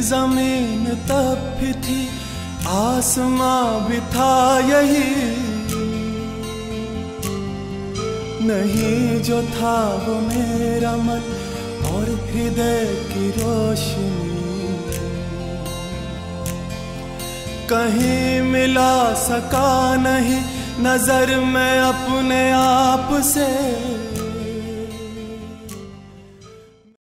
ज़मीन तब भी थी, आसमां भी था यही। नहीं जो था वो मेरा मन और हृदय की रोशनी। कहीं मिला सका नहीं नज़र में अपने आप से।